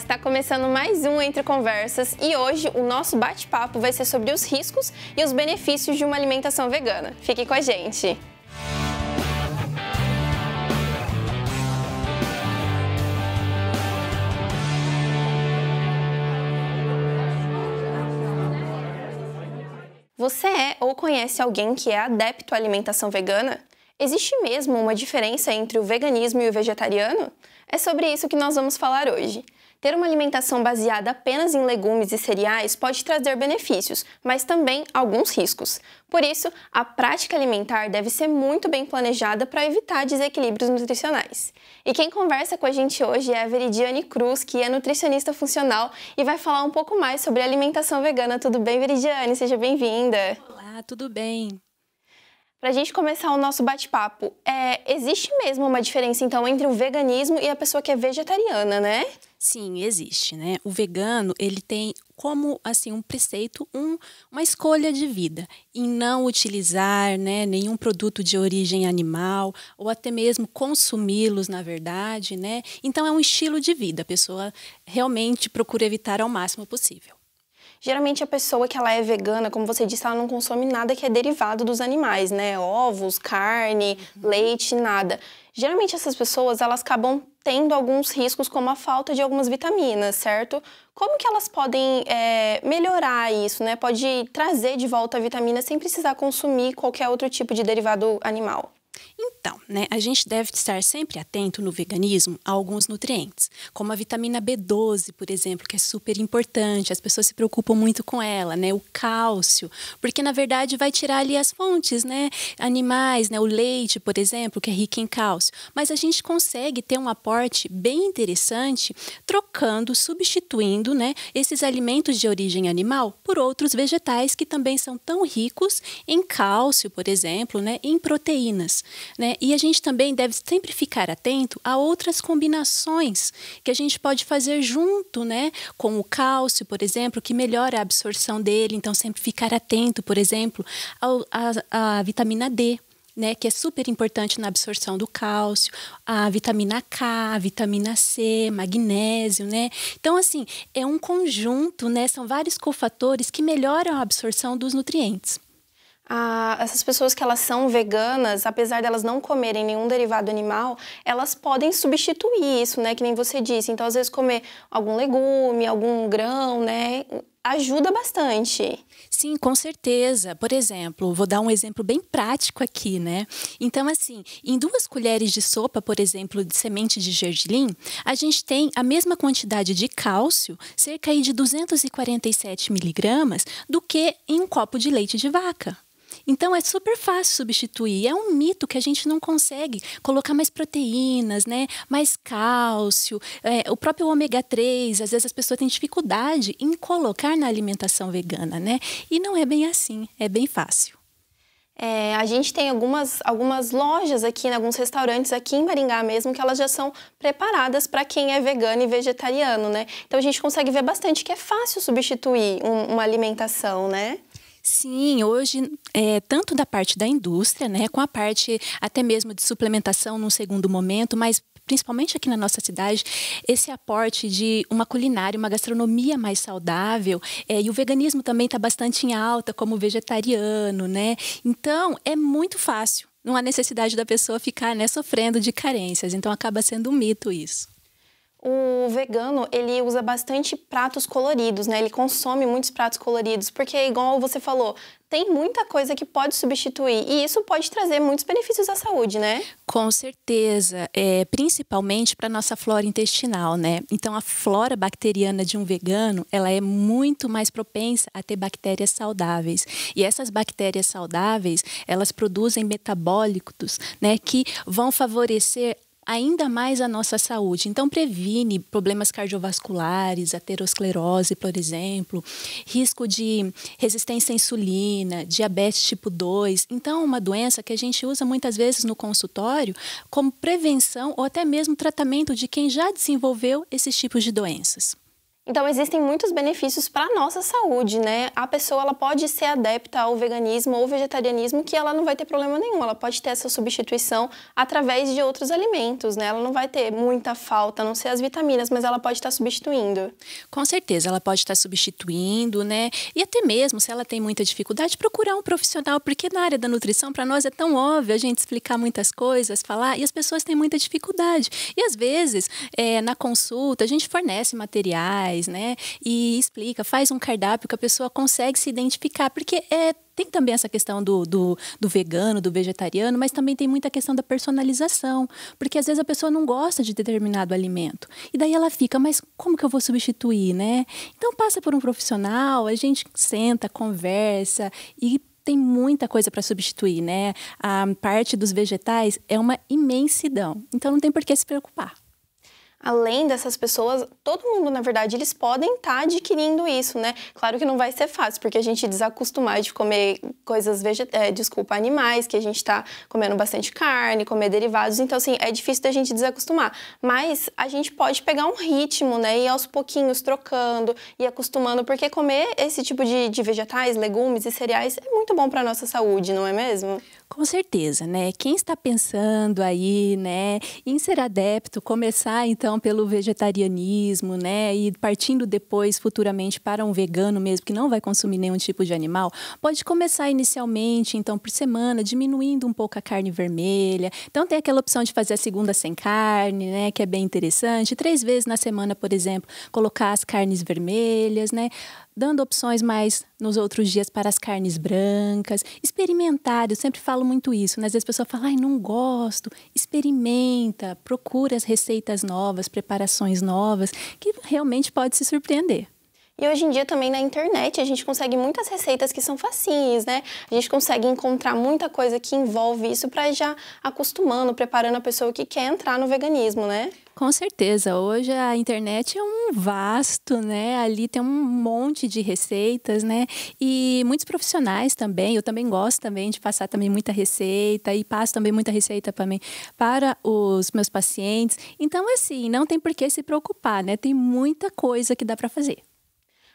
está começando mais um Entre Conversas e hoje o nosso bate-papo vai ser sobre os riscos e os benefícios de uma alimentação vegana. Fique com a gente! Você é ou conhece alguém que é adepto à alimentação vegana? Existe mesmo uma diferença entre o veganismo e o vegetariano? É sobre isso que nós vamos falar hoje. Ter uma alimentação baseada apenas em legumes e cereais pode trazer benefícios, mas também alguns riscos. Por isso, a prática alimentar deve ser muito bem planejada para evitar desequilíbrios nutricionais. E quem conversa com a gente hoje é a Veridiane Cruz, que é nutricionista funcional e vai falar um pouco mais sobre alimentação vegana. Tudo bem, Veridiane? Seja bem-vinda. Olá, tudo bem? Para a gente começar o nosso bate-papo, é, existe mesmo uma diferença então entre o veganismo e a pessoa que é vegetariana, né? Sim, existe, né? O vegano ele tem como assim um preceito, um, uma escolha de vida em não utilizar, né, nenhum produto de origem animal ou até mesmo consumi-los, na verdade, né? Então é um estilo de vida. A pessoa realmente procura evitar ao máximo possível. Geralmente a pessoa que ela é vegana, como você disse, ela não consome nada que é derivado dos animais, né? Ovos, carne, uhum. leite, nada. Geralmente essas pessoas, elas acabam tendo alguns riscos, como a falta de algumas vitaminas, certo? Como que elas podem é, melhorar isso, né? Pode trazer de volta a vitamina sem precisar consumir qualquer outro tipo de derivado animal? Então, né, a gente deve estar sempre atento no veganismo a alguns nutrientes, como a vitamina B12, por exemplo, que é super importante, as pessoas se preocupam muito com ela, né, o cálcio, porque na verdade vai tirar ali as fontes, né, animais, né, o leite, por exemplo, que é rico em cálcio, mas a gente consegue ter um aporte bem interessante trocando, substituindo, né, esses alimentos de origem animal por outros vegetais que também são tão ricos em cálcio, por exemplo, né, em proteínas. Né? E a gente também deve sempre ficar atento a outras combinações que a gente pode fazer junto né? com o cálcio, por exemplo, que melhora a absorção dele. Então, sempre ficar atento, por exemplo, à vitamina D, né, que é super importante na absorção do cálcio, a vitamina K, a vitamina C, magnésio, né? Então, assim, é um conjunto, né? São vários cofatores que melhoram a absorção dos nutrientes ah, essas pessoas que elas são veganas, apesar delas não comerem nenhum derivado animal, elas podem substituir isso, né? Que nem você disse. Então, às vezes, comer algum legume, algum grão, né? Ajuda bastante. Sim, com certeza. Por exemplo, vou dar um exemplo bem prático aqui, né? Então, assim, em duas colheres de sopa, por exemplo, de semente de gergelim, a gente tem a mesma quantidade de cálcio, cerca de 247 miligramas, do que em um copo de leite de vaca. Então é super fácil substituir. É um mito que a gente não consegue colocar mais proteínas, né? Mais cálcio, é, o próprio ômega 3. Às vezes as pessoas têm dificuldade em colocar na alimentação vegana, né? E não é bem assim, é bem fácil. É, a gente tem algumas, algumas lojas aqui, alguns restaurantes aqui em Maringá mesmo, que elas já são preparadas para quem é vegano e vegetariano, né? Então a gente consegue ver bastante que é fácil substituir um, uma alimentação, né? Sim, hoje, é, tanto da parte da indústria, né, com a parte até mesmo de suplementação num segundo momento, mas principalmente aqui na nossa cidade, esse aporte de uma culinária, uma gastronomia mais saudável, é, e o veganismo também está bastante em alta, como vegetariano, né? Então, é muito fácil. Não há necessidade da pessoa ficar né, sofrendo de carências. Então, acaba sendo um mito isso. O vegano, ele usa bastante pratos coloridos, né? Ele consome muitos pratos coloridos, porque, igual você falou, tem muita coisa que pode substituir e isso pode trazer muitos benefícios à saúde, né? Com certeza, é, principalmente para nossa flora intestinal, né? Então, a flora bacteriana de um vegano, ela é muito mais propensa a ter bactérias saudáveis. E essas bactérias saudáveis, elas produzem metabólicos, né, que vão favorecer ainda mais a nossa saúde. Então, previne problemas cardiovasculares, aterosclerose, por exemplo, risco de resistência à insulina, diabetes tipo 2. Então, é uma doença que a gente usa muitas vezes no consultório como prevenção ou até mesmo tratamento de quem já desenvolveu esses tipos de doenças. Então existem muitos benefícios para a nossa saúde, né? A pessoa ela pode ser adepta ao veganismo ou vegetarianismo que ela não vai ter problema nenhum. Ela pode ter essa substituição através de outros alimentos, né? Ela não vai ter muita falta, a não ser as vitaminas, mas ela pode estar substituindo. Com certeza, ela pode estar substituindo, né? E até mesmo se ela tem muita dificuldade, procurar um profissional, porque na área da nutrição para nós é tão óbvio a gente explicar muitas coisas, falar, e as pessoas têm muita dificuldade. E às vezes, é, na consulta, a gente fornece materiais né? E explica, faz um cardápio que a pessoa consegue se identificar, porque é tem também essa questão do, do, do, vegano, do vegetariano, mas também tem muita questão da personalização, porque às vezes a pessoa não gosta de determinado alimento. E daí ela fica, mas como que eu vou substituir, né? Então passa por um profissional, a gente senta, conversa e tem muita coisa para substituir, né? A parte dos vegetais é uma imensidão. Então não tem por que se preocupar além dessas pessoas, todo mundo, na verdade, eles podem estar tá adquirindo isso, né? Claro que não vai ser fácil, porque a gente desacostumar de comer coisas vegetais, é, desculpa, animais, que a gente está comendo bastante carne, comer derivados, então, assim, é difícil da gente desacostumar. Mas a gente pode pegar um ritmo, né? E aos pouquinhos trocando e acostumando, porque comer esse tipo de, de vegetais, legumes e cereais é muito bom para nossa saúde, não é mesmo? Com certeza, né? Quem está pensando aí, né, em ser adepto, começar então pelo vegetarianismo, né, e partindo depois futuramente para um vegano mesmo que não vai consumir nenhum tipo de animal, pode começar inicialmente, então por semana, diminuindo um pouco a carne vermelha. Então tem aquela opção de fazer a segunda sem carne, né, que é bem interessante. Três vezes na semana, por exemplo, colocar as carnes vermelhas, né? Dando opções mais nos outros dias para as carnes brancas. Experimentar, eu sempre falo muito isso, né? Às vezes a pessoa fala, ai, não gosto. Experimenta, procura as receitas novas, preparações novas, que realmente pode se surpreender. E hoje em dia também na internet a gente consegue muitas receitas que são facinhas, né? A gente consegue encontrar muita coisa que envolve isso para já acostumando, preparando a pessoa que quer entrar no veganismo, né? Com certeza. Hoje a internet é um vasto, né? Ali tem um monte de receitas, né? E muitos profissionais também. Eu também gosto também de passar também muita receita e passo também muita receita para mim para os meus pacientes. Então, assim, não tem por que se preocupar, né? Tem muita coisa que dá para fazer.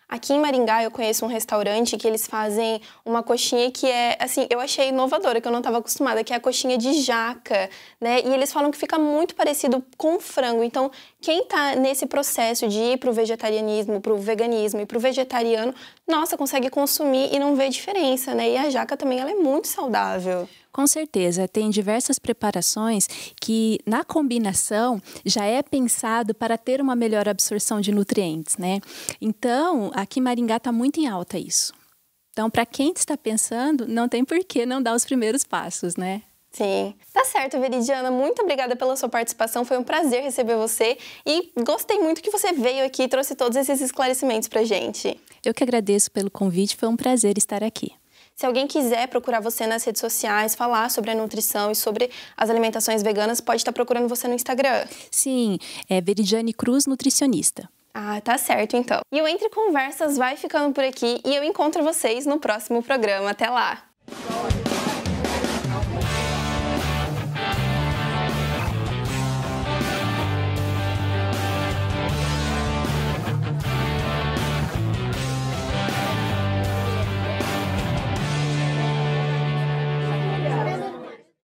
Aqui em Maringá eu conheço um restaurante que eles fazem uma coxinha que é, assim, eu achei inovadora, que eu não estava acostumada, que é a coxinha de jaca, né? E eles falam que fica muito parecido com frango. Então, quem está nesse processo de ir para o vegetarianismo, para o veganismo e para o vegetariano, nossa, consegue consumir e não vê diferença, né? E a jaca também ela é muito saudável. Com certeza, tem diversas preparações que na combinação já é pensado para ter uma melhor absorção de nutrientes, né? Então, aqui em Maringá está muito em alta isso. Então, para quem está pensando, não tem por que não dar os primeiros passos, né? Sim. Tá certo, Veridiana. Muito obrigada pela sua participação. Foi um prazer receber você e gostei muito que você veio aqui e trouxe todos esses esclarecimentos pra gente. Eu que agradeço pelo convite. Foi um prazer estar aqui. Se alguém quiser procurar você nas redes sociais, falar sobre a nutrição e sobre as alimentações veganas, pode estar procurando você no Instagram. Sim, é Veridiane Cruz Nutricionista. Ah, tá certo então. E o Entre Conversas vai ficando por aqui e eu encontro vocês no próximo programa. Até lá!